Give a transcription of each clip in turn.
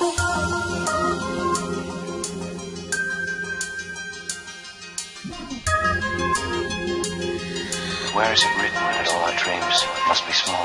Where is it written that all our dreams must be small?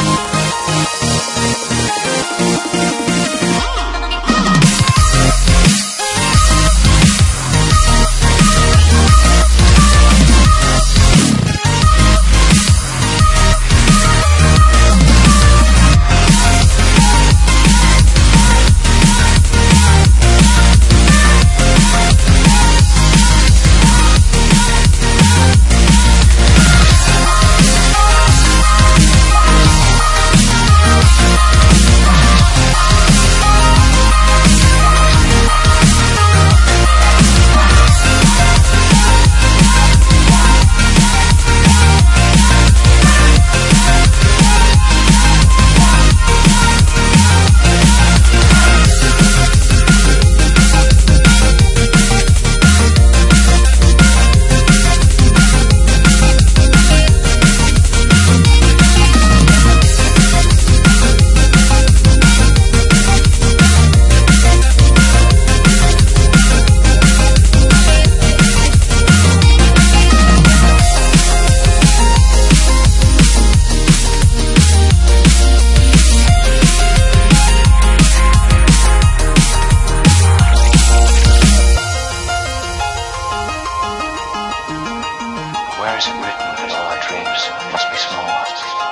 isn't written, then all our dreams must be small.